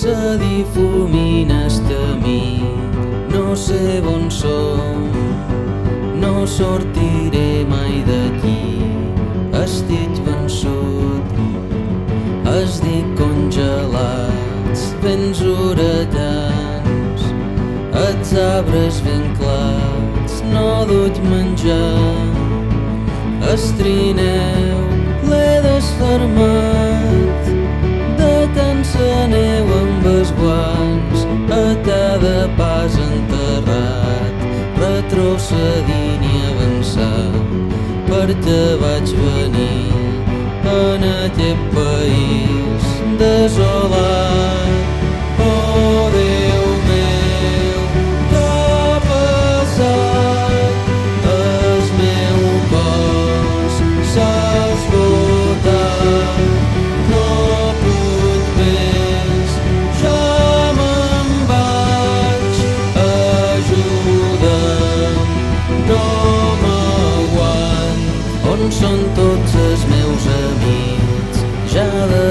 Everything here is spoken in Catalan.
se difumina el camí, no sé on som, no sortiré mai d'aquí, estic vençut, es dic congelats, vents huracans, els arbres vinclats, no duig menjar, es trineu, l'he desfermat, retrocedint i avançant, perquè vaig venir en aquest país desolat. tots els meus amics. Ja de